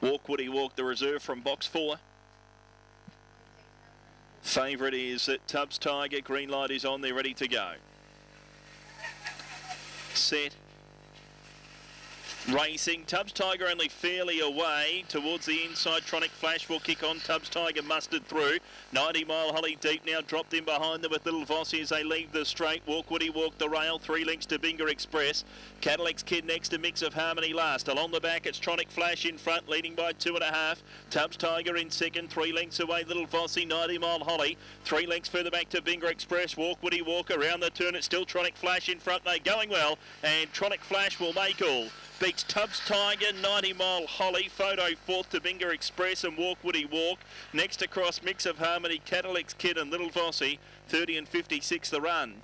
Walk Woody Walk, the reserve from box four. Favourite is that Tubbs Tiger. Green light is on. They're ready to go. Set. Racing. Tubbs Tiger only fairly away towards the inside. Tronic Flash will kick on. Tubbs Tiger mustered through. 90 Mile Holly Deep now dropped in behind them with Little Vossi as they leave the straight. Walk Woody Walk the rail. Three links to Binger Express. Cadillac's Kid next to Mix of Harmony last. Along the back it's Tronic Flash in front leading by two and a half. Tubbs Tiger in second. Three lengths away Little Vossi. 90 Mile Holly. Three lengths further back to Binger Express. Walk Woody Walk around the turn. It's still Tronic Flash in front. They're going well and Tronic Flash will make all beats Tubbs Tiger, 90 Mile Holly, Photo fourth to Express and Walk Woody Walk. Next across Mix of Harmony, Cadillac's Kid and Little Vossi, 30 and 56 the run.